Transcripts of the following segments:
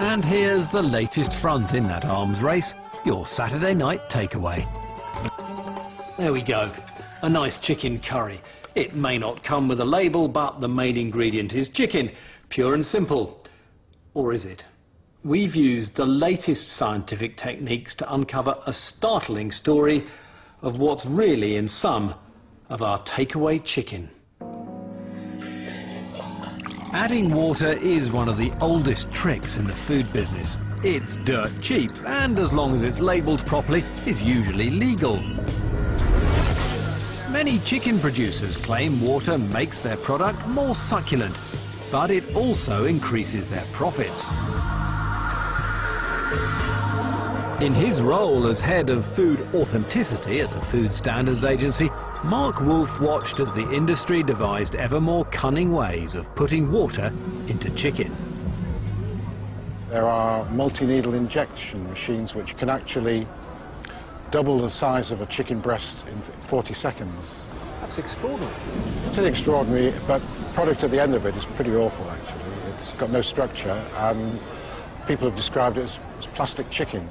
And here's the latest front in that arms race, your Saturday night takeaway. There we go, a nice chicken curry. It may not come with a label, but the main ingredient is chicken, pure and simple. Or is it? We've used the latest scientific techniques to uncover a startling story of what's really in some of our takeaway chicken. Adding water is one of the oldest tricks in the food business. It's dirt cheap, and as long as it's labelled properly, is usually legal. Many chicken producers claim water makes their product more succulent, but it also increases their profits. In his role as head of food authenticity at the Food Standards Agency, Mark Woolfe watched as the industry devised ever more cunning ways of putting water into chicken. There are multi-needle injection machines which can actually double the size of a chicken breast in 40 seconds. That's extraordinary. It's an extraordinary, but product at the end of it is pretty awful actually. It's got no structure and people have described it as, as plastic chicken.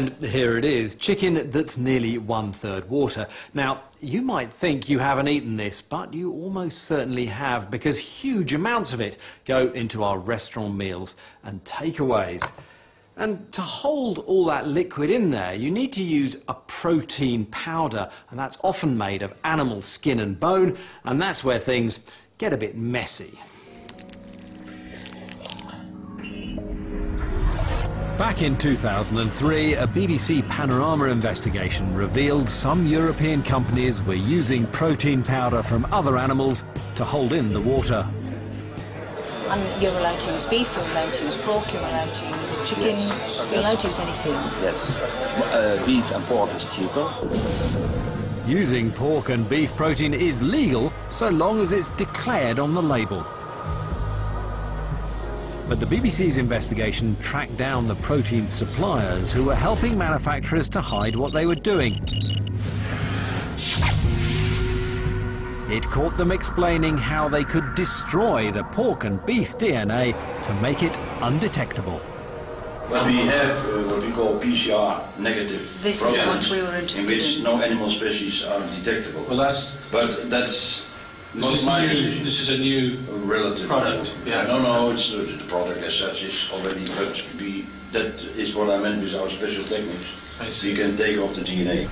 And here it is, chicken that's nearly one third water. Now, you might think you haven't eaten this, but you almost certainly have because huge amounts of it go into our restaurant meals and takeaways. And to hold all that liquid in there, you need to use a protein powder, and that's often made of animal skin and bone, and that's where things get a bit messy. Back in 2003, a BBC Panorama investigation revealed some European companies were using protein powder from other animals to hold in the water. And you're allowed to use beef, you're allowed to use pork, you're allowed to use chicken, you're allowed to use anything. Yes. Uh, beef and pork is cheaper. Using pork and beef protein is legal so long as it's declared on the label. But the BBC's investigation tracked down the protein suppliers who were helping manufacturers to hide what they were doing. It caught them explaining how they could destroy the pork and beef DNA to make it undetectable. But we have uh, what we call PCR negative This is proteins, what we were interested in which in. no animal species are detectable. Well, that's but that's this not is my new. decision. This is a new. Relative product, yeah. No, no, it's uh, the product as such is already. But we that is what I meant with our special techniques. I see. We can take off the DNA.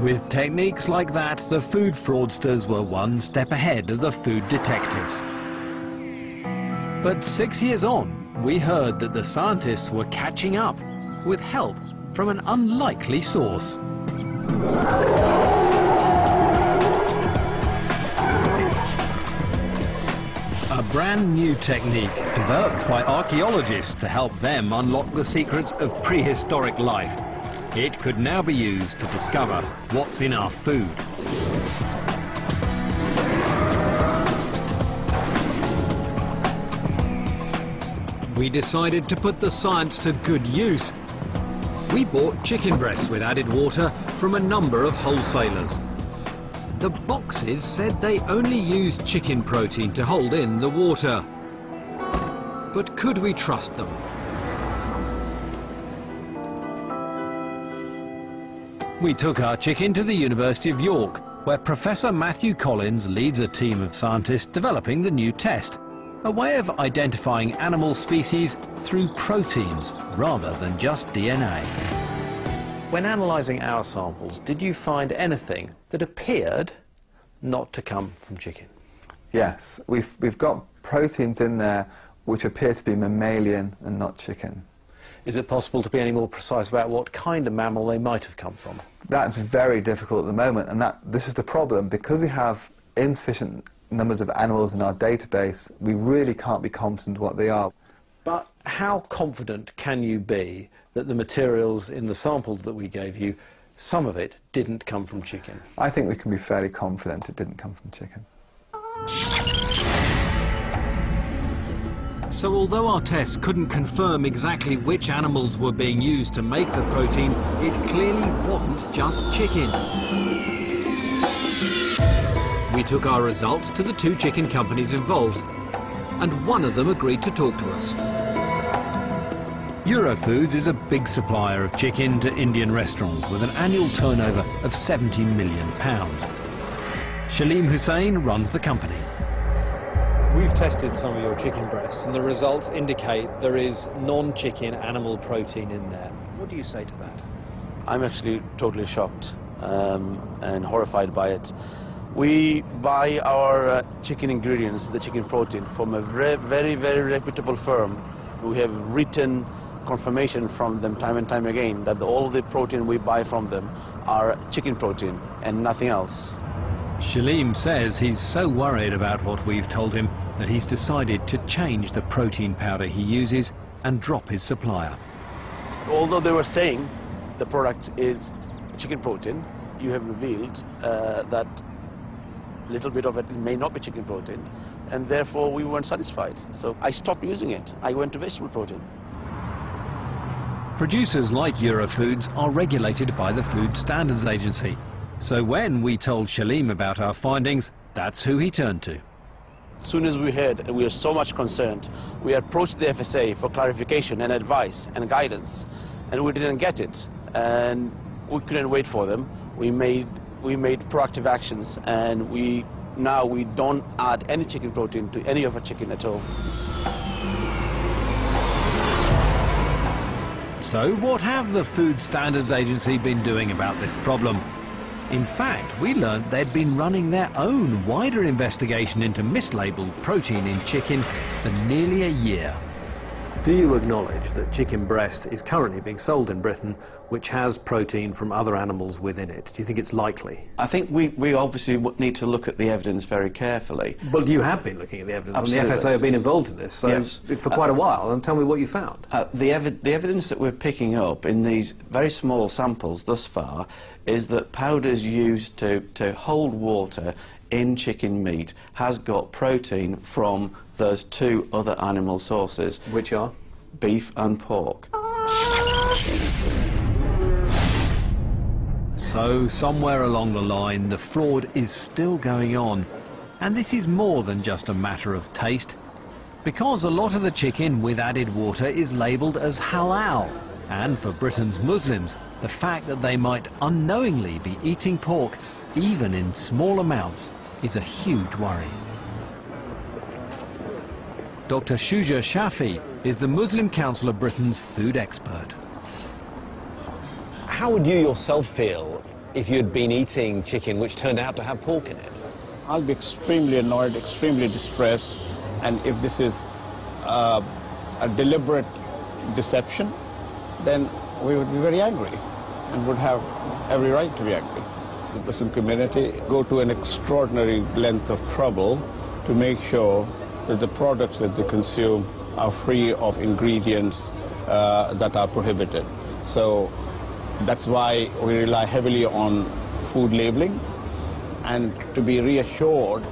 With techniques like that, the food fraudsters were one step ahead of the food detectives. But six years on, we heard that the scientists were catching up with help from an unlikely source. A brand new technique developed by archaeologists to help them unlock the secrets of prehistoric life. It could now be used to discover what's in our food. We decided to put the science to good use. We bought chicken breasts with added water from a number of wholesalers. The boxes said they only used chicken protein to hold in the water. But could we trust them? We took our chicken to the University of York, where Professor Matthew Collins leads a team of scientists developing the new test, a way of identifying animal species through proteins rather than just DNA. When analysing our samples, did you find anything that appeared not to come from chicken? Yes, we've, we've got proteins in there which appear to be mammalian and not chicken. Is it possible to be any more precise about what kind of mammal they might have come from? That's very difficult at the moment, and that, this is the problem. Because we have insufficient numbers of animals in our database, we really can't be confident what they are. But how confident can you be that the materials in the samples that we gave you, some of it didn't come from chicken? I think we can be fairly confident it didn't come from chicken. So although our tests couldn't confirm exactly which animals were being used to make the protein, it clearly wasn't just chicken. We took our results to the two chicken companies involved, and one of them agreed to talk to us. Eurofoods is a big supplier of chicken to Indian restaurants with an annual turnover of 70 million pounds. Shaleem Hussain runs the company. We've tested some of your chicken breasts and the results indicate there is non-chicken animal protein in there. What do you say to that? I'm actually totally shocked um, and horrified by it. We buy our uh, chicken ingredients, the chicken protein, from a very, very, very reputable firm. We have written confirmation from them time and time again that all the protein we buy from them are chicken protein and nothing else. Shaleem says he's so worried about what we've told him that he's decided to change the protein powder he uses and drop his supplier. Although they were saying the product is chicken protein, you have revealed uh, that little bit of it may not be chicken protein, and therefore we weren't satisfied. So I stopped using it. I went to vegetable protein. Producers like Eurofoods are regulated by the Food Standards Agency. So when we told Shaleem about our findings, that's who he turned to. As soon as we heard, and we were so much concerned, we approached the FSA for clarification and advice and guidance, and we didn't get it. And we couldn't wait for them. We made we made proactive actions, and we now we don't add any chicken protein to any of our chicken at all. So what have the Food Standards Agency been doing about this problem? In fact, we learned they'd been running their own wider investigation into mislabeled protein in chicken for nearly a year. Do you acknowledge that chicken breast is currently being sold in Britain, which has protein from other animals within it? Do you think it's likely? I think we, we obviously need to look at the evidence very carefully. Well, you have been looking at the evidence, Absolutely. and the FSA have been involved in this so Yes. for quite a while. And tell me what you found. Uh, the, evi- the evidence that we're picking up in these very small samples thus far is that powders used to, to hold water in chicken meat has got protein from those two other animal sources, Which are? beef and pork. So, somewhere along the line, the fraud is still going on. And this is more than just a matter of taste. Because a lot of the chicken with added water is labelled as halal. And for Britain's Muslims, the fact that they might unknowingly be eating pork, even in small amounts, is a huge worry. Dr. Shuja Shafi is the Muslim Council of Britain's food expert. How would you yourself feel if you'd been eating chicken which turned out to have pork in it? I'll be extremely annoyed, extremely distressed, and if this is uh, a deliberate deception, then we would be very angry and would have every right to be angry. The Muslim community go to an extraordinary length of trouble to make sure that the products that they consume are free of ingredients uh, that are prohibited. So that's why we rely heavily on food labeling and to be reassured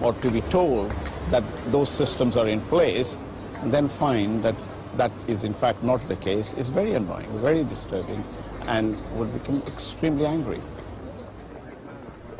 or to be told that those systems are in place and then find that that is in fact not the case is very annoying, very disturbing and would become extremely angry.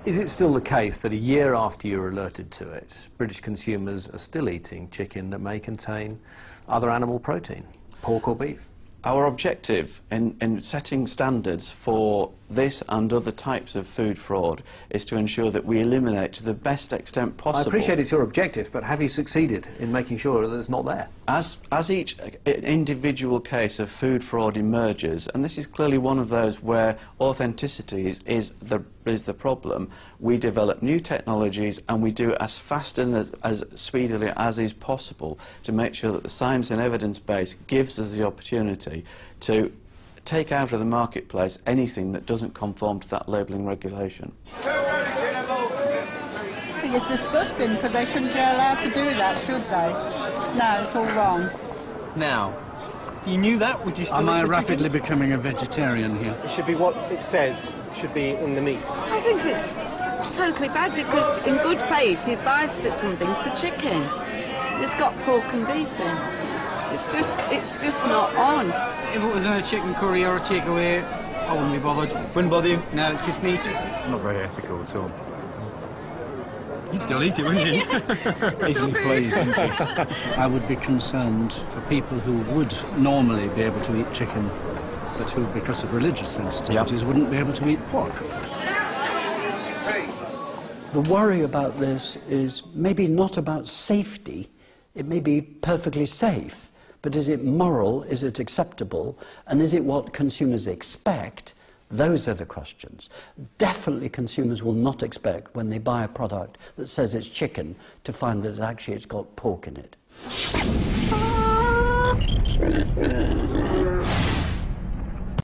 Is it still the case that a year after you're alerted to it, British consumers are still eating chicken that may contain other animal protein, pork or beef? Our objective in, in setting standards for this and other types of food fraud is to ensure that we eliminate to the best extent possible. I appreciate it's your objective, but have you succeeded in making sure that it's not there? As, as each uh, individual case of food fraud emerges, and this is clearly one of those where authenticity is, is, the, is the problem, we develop new technologies and we do it as fast and as, as speedily as is possible to make sure that the science and evidence base gives us the opportunity to take out of the marketplace anything that doesn't conform to that labelling regulation. I think it's disgusting because they shouldn't be allowed to do that, should they? No, it's all wrong. Now, you knew that? Would you still Am I rapidly chicken? becoming a vegetarian here? It should be what it says should be in the meat. I think it's totally bad because in good faith you buy something for chicken. it's got pork and beef in. It's just, it's just not on. If it was in a chicken curry or a takeaway, I wouldn't be bothered. Wouldn't bother you? No, it's just meat. Not very ethical at all. You'd still eat it, wouldn't you? Easily pleased, wouldn't you? I would be concerned for people who would normally be able to eat chicken, but who, because of religious sensitivities, wouldn't be able to eat pork. The worry about this is maybe not about safety. It may be perfectly safe, but is it moral? Is it acceptable? And is it what consumers expect? Those are the questions. Definitely consumers will not expect when they buy a product that says it's chicken to find that actually it's got pork in it.